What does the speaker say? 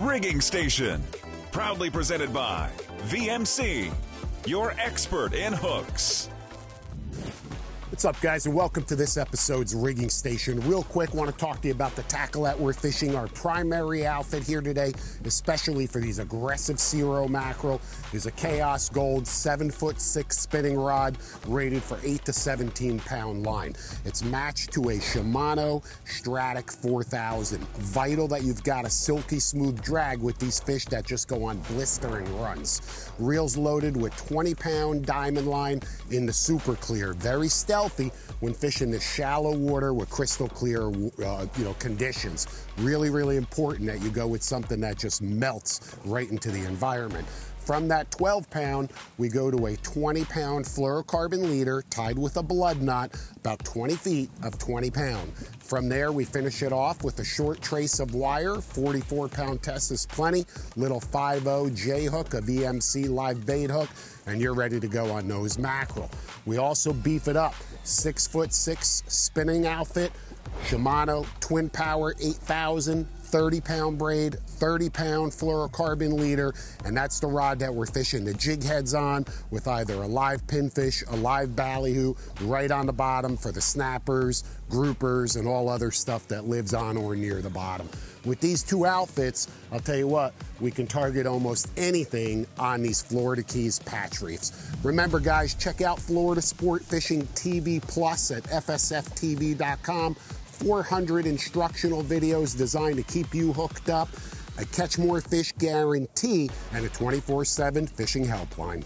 Rigging Station. Proudly presented by VMC, your expert in hooks. What's up, guys, and welcome to this episode's rigging station. Real quick, want to talk to you about the tackle that we're fishing, our primary outfit here today, especially for these aggressive Cero mackerel, is a Chaos Gold 7 foot 6 spinning rod rated for 8 to 17 pound line. It's matched to a Shimano Stratic 4000. Vital that you've got a silky smooth drag with these fish that just go on blistering runs. Reels loaded with 20 pound diamond line in the super clear. Very stealthy when fishing the shallow water with crystal clear uh, you know, conditions. Really, really important that you go with something that just melts right into the environment. From that 12 pound, we go to a 20 pound fluorocarbon leader tied with a blood knot, about 20 feet of 20 pound. From there, we finish it off with a short trace of wire, 44 pound test is plenty, little 5.0 J hook, a VMC live bait hook, and you're ready to go on those mackerel. We also beef it up, six foot six spinning outfit, Shimano Twin Power 8000, 30 pound braid, 30 pound fluorocarbon leader, and that's the rod that we're fishing the jig heads on with either a live pinfish, a live ballyhoo, right on the bottom for the snappers, groupers, and all other stuff that lives on or near the bottom. With these two outfits, I'll tell you what, we can target almost anything on these Florida Keys patch reefs. Remember, guys, check out Florida Sport Fishing TV Plus at fsftv.com 400 instructional videos designed to keep you hooked up, a catch more fish guarantee, and a 24 7 fishing helpline.